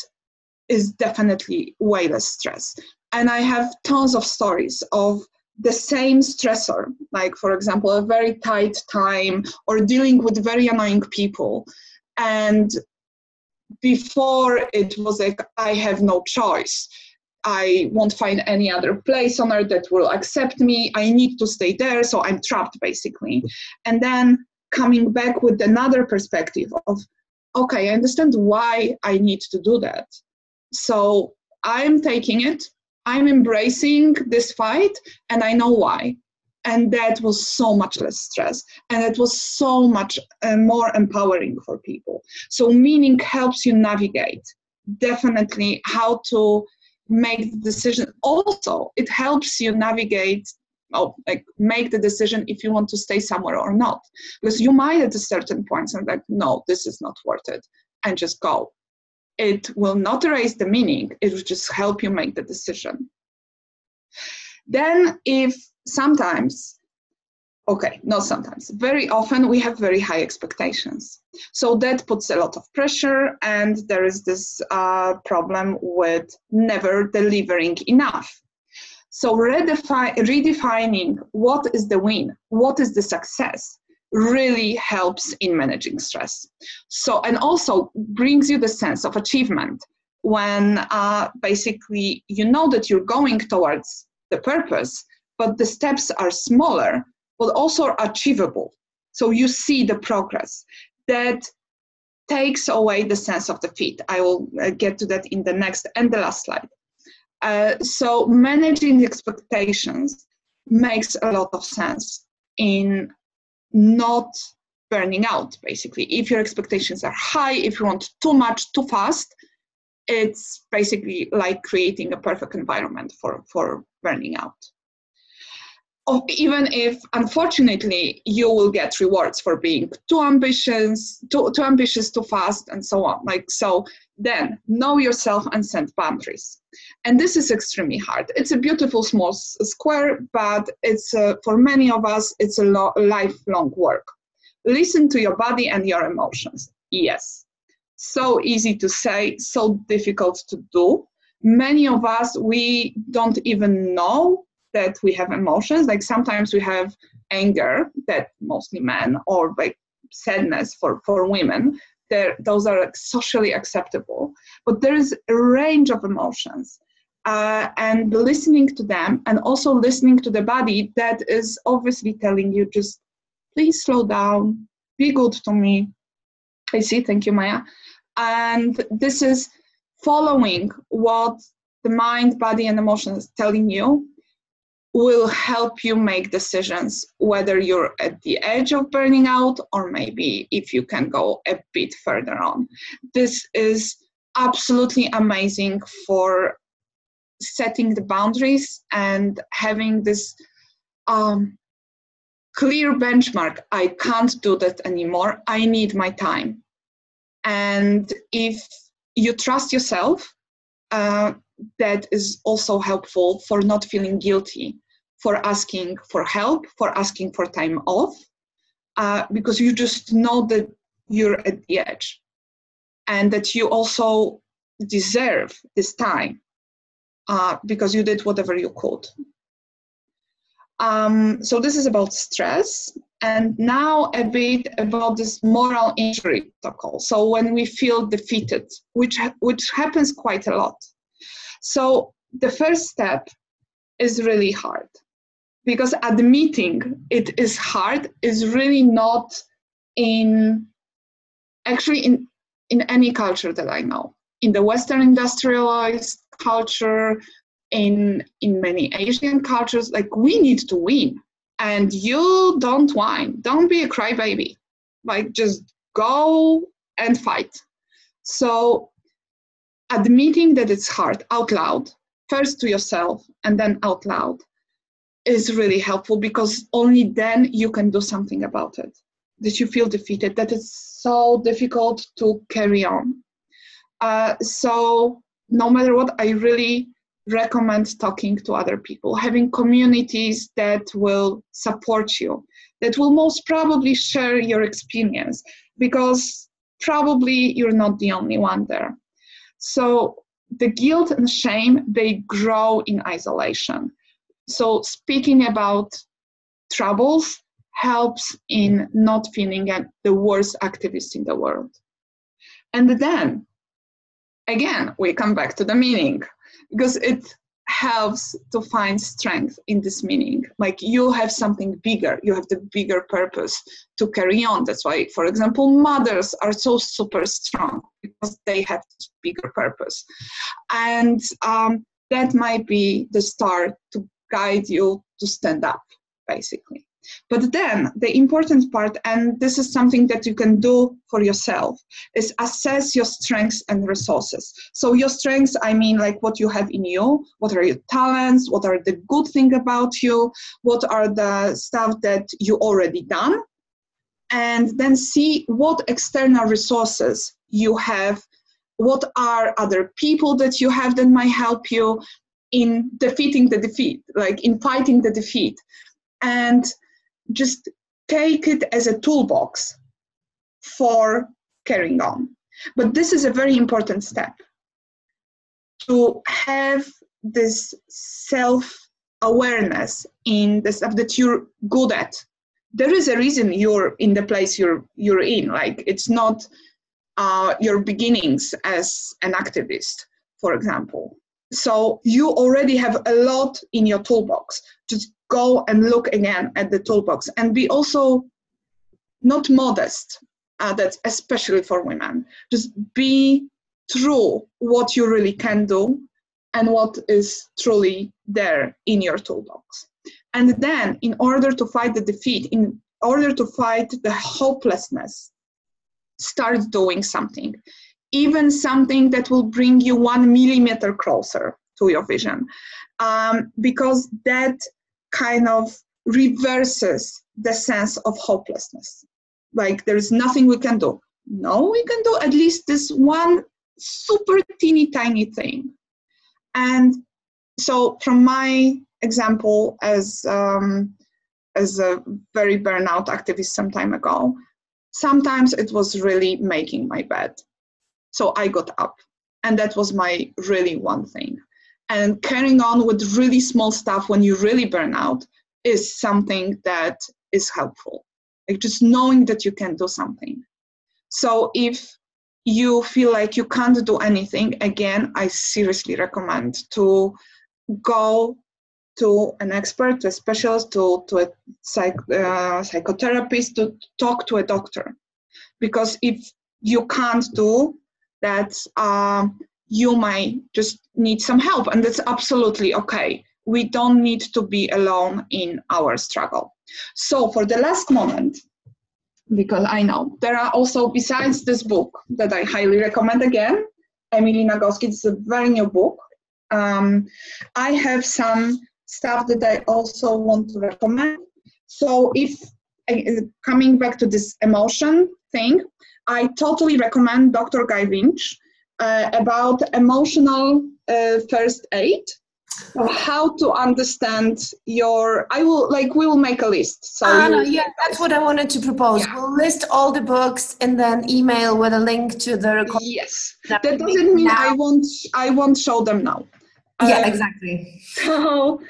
is definitely way less stress. And I have tons of stories of the same stressor, like, for example, a very tight time or dealing with very annoying people. And before it was like, I have no choice. I won't find any other place on earth that will accept me. I need to stay there, so I'm trapped basically. And then coming back with another perspective of, okay, I understand why I need to do that. So I'm taking it, I'm embracing this fight, and I know why. And that was so much less stress, and it was so much uh, more empowering for people. So, meaning helps you navigate definitely how to make the decision. Also, it helps you navigate oh, like make the decision if you want to stay somewhere or not. Because you might at a certain point say like, no, this is not worth it, and just go it will not erase the meaning, it will just help you make the decision. Then, if sometimes, okay, not sometimes, very often we have very high expectations. So that puts a lot of pressure, and there is this uh, problem with never delivering enough. So redefi- redefining what is the win, what is the success, really helps in managing stress. So, and also brings you the sense of achievement when uh, basically you know that you're going towards the purpose, but the steps are smaller, but also achievable. So you see the progress that takes away the sense of defeat. I will uh, get to that in the next and the last slide. Uh, so managing expectations makes a lot of sense in not burning out basically. If your expectations are high if you want too much too fast it's basically like creating a perfect environment for for burning out even if unfortunately you will get rewards for being too ambitious too, too ambitious too fast and so on. Like so then know yourself and set boundaries. And this is extremely hard. It's a beautiful small square but it's uh, for many of us it's a lo- lifelong work. Listen to your body and your emotions. Yes. So easy to say so difficult to do. Many of us we don't even know that we have emotions. Like sometimes we have anger, that mostly men, or like sadness for, for women, those are socially acceptable. But there is a range of emotions. Uh, and listening to them and also listening to the body that is obviously telling you just please slow down, be good to me. I see, thank you, Maya. And this is following what the mind, body, and emotions telling you will help you make decisions whether you're at the edge of burning out or maybe if you can go a bit further on. This is absolutely amazing for setting the boundaries and having this um, clear benchmark. I can't do that anymore. I need my time. And if you trust yourself, uh, that is also helpful for not feeling guilty for asking for help, for asking for time off, uh, because you just know that you're at the edge and that you also deserve this time uh, because you did whatever you could. Um, so this is about stress. And now a bit about this moral injury protocol. So when we feel defeated, which, ha- which happens quite a lot. So the first step is really hard because admitting it is hard is really not in actually in in any culture that i know. In the western industrialized culture in in many asian cultures like we need to win. And you don't whine. Don't be a crybaby. Like just go and fight. So admitting that it's hard out loud first to yourself and then out loud is really helpful because only then you can do something about it. That you feel defeated, that it's so difficult to carry on. Uh, so, no matter what, I really recommend talking to other people, having communities that will support you, that will most probably share your experience because probably you're not the only one there. So, the guilt and shame they grow in isolation so speaking about troubles helps in not feeling the worst activist in the world. And then, again, we come back to the meaning because it helps to find strength in this meaning. Like you have something bigger, you have the bigger purpose to carry on. That's why, for example, mothers are so super strong because they have this bigger purpose. And um, that might be the start to guide you to stand up, basically. But then the important part, and this is something that you can do for yourself, is assess your strengths and resources. So your strengths, I mean like what you have in you, what are your talents, what are the good thing about you, what are the stuff that you already done, and then see what external resources you have what are other people that you have that might help you in defeating the defeat, like in fighting the defeat, and just take it as a toolbox for carrying on. But this is a very important step to have this self awareness in the stuff that you're good at. There is a reason you're in the place you're you're in. Like it's not uh, your beginnings as an activist, for example. So you already have a lot in your toolbox. Just go and look again at the toolbox and be also not modest. Uh, that's especially for women. Just be true what you really can do and what is truly there in your toolbox. And then, in order to fight the defeat, in order to fight the hopelessness, start doing something even something that will bring you one millimeter closer to your vision. Um, because that kind of reverses the sense of hopelessness. Like there's nothing we can do. No we can do at least this one super teeny tiny thing. And so from my example as um, as a very burnout activist some time ago sometimes it was really making my bed so I got up. And that was my really one thing. And carrying on with really small stuff when you really burn out is something that is helpful. Like just knowing that you can do something. So if you feel like you can't do anything, again, I seriously recommend to go to an expert, to a specialist, to, to a psych, uh, psychotherapist, to talk to a doctor. Because if you can't do that, uh, you might just need some help, and that's absolutely okay. We don't need to be alone in our struggle. So, for the last moment, because I know there are also, besides this book that I highly recommend again, Emily Nagoski, it's a very new book. Um, I have some stuff that I also want to recommend. So, if coming back to this emotion thing, I totally recommend Dr. Guy Winch uh, about emotional uh, first aid how to understand your i will like we will make a list so uh, no, yeah that's what i wanted to propose yeah. we'll list all the books and then email with a link to the recording yes that, that doesn't mean now. i won't i won't show them now yeah uh, exactly so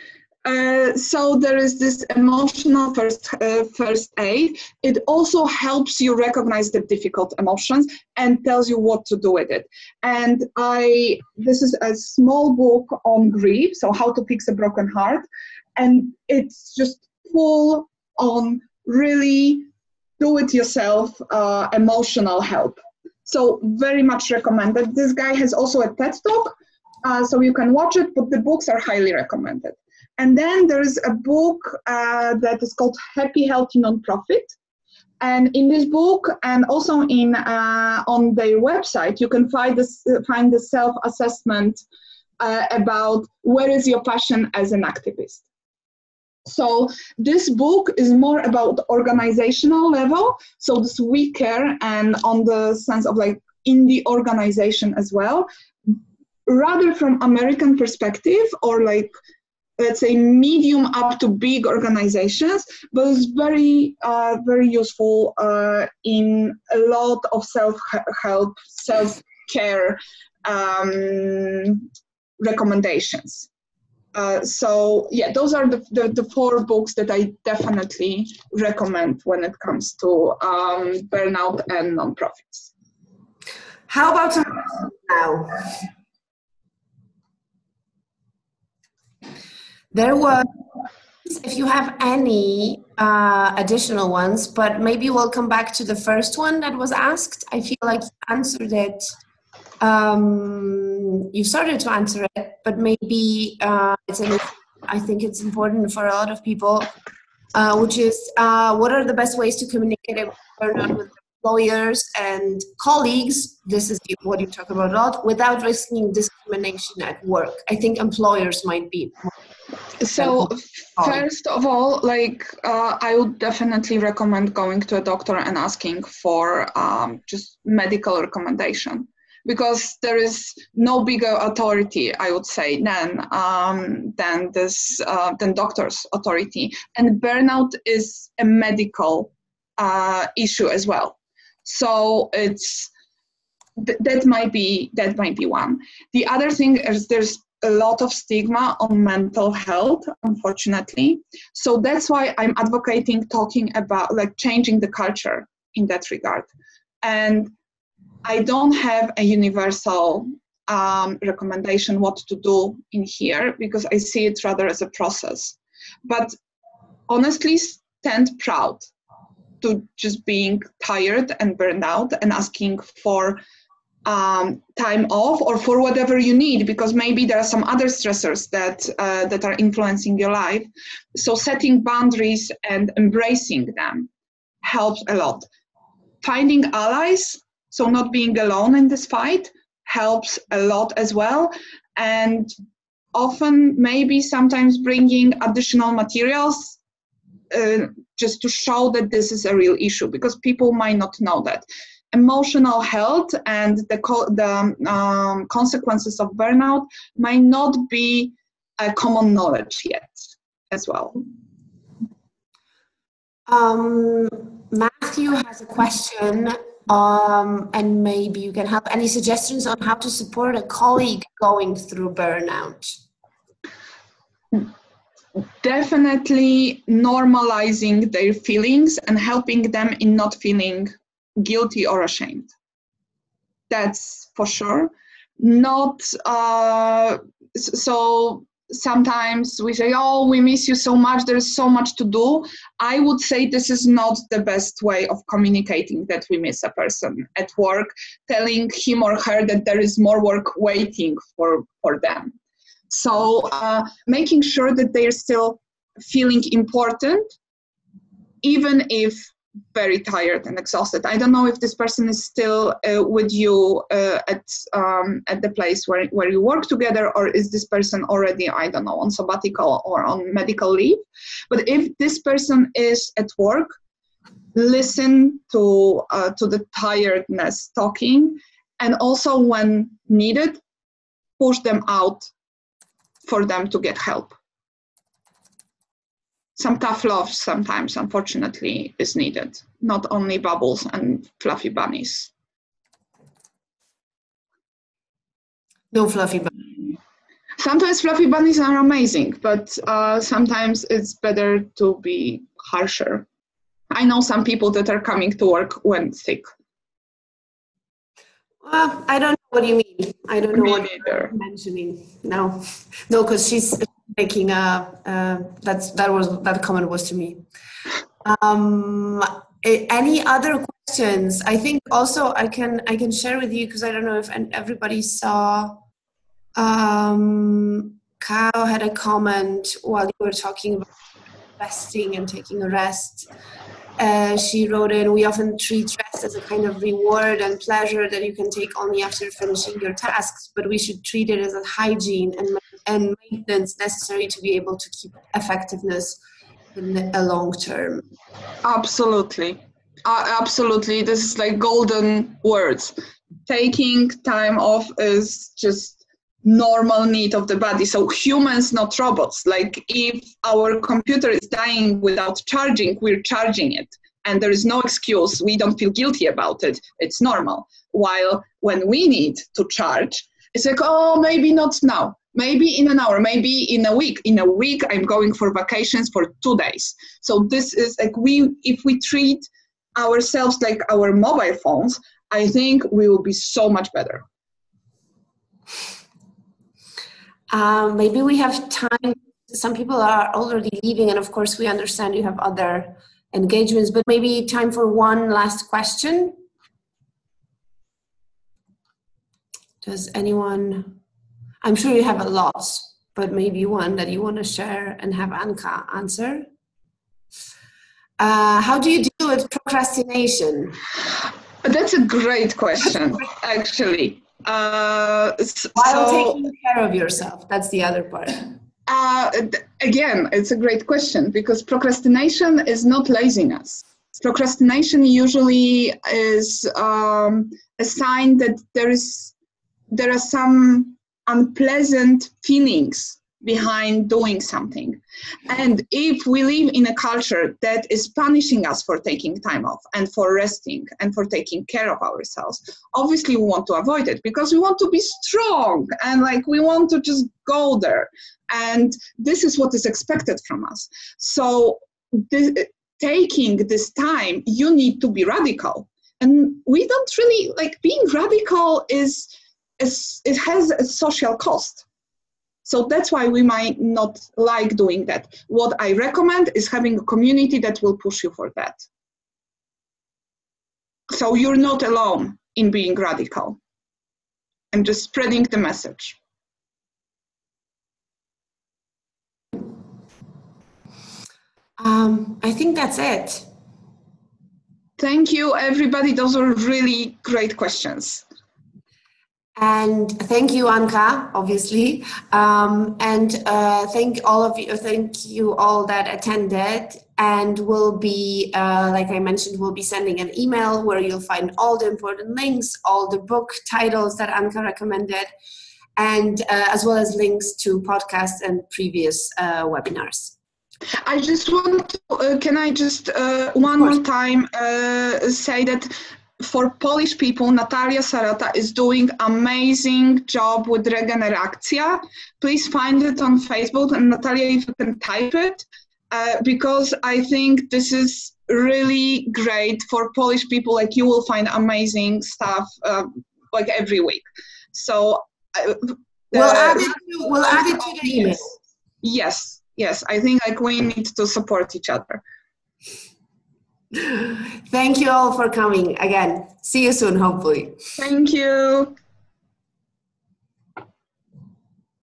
uh, so there is this emotional first uh, first aid. It also helps you recognize the difficult emotions and tells you what to do with it. And I this is a small book on grief, so how to fix a broken heart, and it's just full on really do it yourself uh, emotional help. So very much recommended. This guy has also a TED talk, uh, so you can watch it. But the books are highly recommended. And then there's a book uh, that is called Happy Healthy Nonprofit. And in this book, and also in uh, on their website, you can find this find the self assessment uh, about where is your passion as an activist. So this book is more about organizational level. So this we care and on the sense of like in the organization as well, rather from American perspective or like let's say medium up to big organizations but it's very uh, very useful uh, in a lot of self-help self-care um, recommendations. Uh, so yeah those are the, the, the, four books that i definitely recommend when it comes to um, burnout and nonprofits. How about now There was, if you have any uh, additional ones, but maybe we'll come back to the first one that was asked. I feel like you answered it. Um, you started to answer it, but maybe uh, it's an, I think it's important for a lot of people, uh, which is uh, what are the best ways to communicate with employers and colleagues, this is what you talk about a lot, without risking discrimination at work. I think employers might be so first of all like uh, i would definitely recommend going to a doctor and asking for um, just medical recommendation. Because there is no bigger authority i would say than um, than this uh, than doctors authority. And burnout is a medical uh, issue as well. So it's th- that might be that might be one. The other thing is there's a lot of stigma on mental health unfortunately. So that's why i'm advocating talking about like changing the culture in that regard. And i don't have a universal um, recommendation what to do in here because i see it rather as a process. But honestly stand proud to just being tired and burned out and asking for um, time off or for whatever you need because maybe there are some other stressors that uh, that are influencing your life. So setting boundaries and embracing them helps a lot. Finding allies so not being alone in this fight helps a lot as well. And often maybe sometimes bringing additional materials uh, just to show that this is a real issue because people might not know that emotional health and the, co- the um, consequences of burnout might not be a common knowledge yet as well. Um, Matthew has a question, um, and maybe you can help. Any suggestions on how to support a colleague going through burnout? Definitely normalizing their feelings and helping them in not feeling guilty or ashamed. That's for sure. Not uh, so sometimes we say, Oh, we miss you so much, there's so much to do. I would say this is not the best way of communicating that we miss a person at work, telling him or her that there is more work waiting for, for them. So, uh, making sure that they're still feeling important, even if very tired and exhausted. I don't know if this person is still uh, with you uh, at um, at the place where, where you work together, or is this person already I don't know on sabbatical or on medical leave. But if this person is at work, listen to uh, to the tiredness talking, and also when needed, push them out for them to get help some tough love sometimes, unfortunately, is needed, not only bubbles and fluffy bunnies. No fluffy bunnies. Sometimes fluffy bunnies are amazing, but uh, sometimes it's better to be harsher. I know some people that are coming to work when sick. Well, I don't know what you mean. I don't know Me what you're mentioning. No, no, because she's making a uh, that's that was that comment was to me. Um any other questions? I think also i can i can share with you because i don't know if everybody saw um Kyle had a comment while you were talking about resting and taking a rest. Uh, she wrote in, we often treat rest as a kind of reward and pleasure that you can take only after finishing your tasks, but we should treat it as a hygiene and, and maintenance necessary to be able to keep effectiveness in a long term. Absolutely. Uh, absolutely. This is like golden words. Taking time off is just normal need of the body so humans not robots like if our computer is dying without charging we're charging it and there is no excuse we don't feel guilty about it it's normal while when we need to charge it's like oh maybe not now maybe in an hour maybe in a week in a week i'm going for vacations for two days so this is like we if we treat ourselves like our mobile phones i think we will be so much better um, maybe we have time. Some people are already leaving, and of course, we understand you have other engagements, but maybe time for one last question. Does anyone? I'm sure you have a lot, but maybe one that you want to share and have Anka answer. Uh, how do you deal with procrastination? That's a great question, actually. Uh, While so, taking care of yourself, that's the other part. Uh, again, it's a great question because procrastination is not laziness. Procrastination usually is um, a sign that there is there are some unpleasant feelings behind doing something. And if we live in a culture that is punishing us for taking time off and for resting and for taking care of ourselves, obviously we want to avoid it because we want to be strong and like we want to just go there. And this is what is expected from us. So, taking this time, you need to be radical. And we don't really like being radical is it has a social cost so that's why we might not like doing that. What I recommend is having a community that will push you for that. So you're not alone in being radical and just spreading the message. Um, I think that's it. Thank you, everybody. Those were really great questions. And thank you, Anka, obviously. Um, and uh, thank all of you, thank you all that attended. And we'll be, uh, like I mentioned, we'll be sending an email where you'll find all the important links, all the book titles that Anka recommended, and uh, as well as links to podcasts and previous uh, webinars. I just want to, uh, can I just uh, one more time say that for Polish people, Natalia Sarata is doing amazing job with regeneracja. Please find it on Facebook, and Natalia, if you can type it, uh, because I think this is really great for Polish people. Like you will find amazing stuff uh, like every week. So uh, we'll add uh, it. To, we'll add it to the email. Yes, yes. I think like we need to support each other. Thank you all for coming again. See you soon, hopefully. Thank you.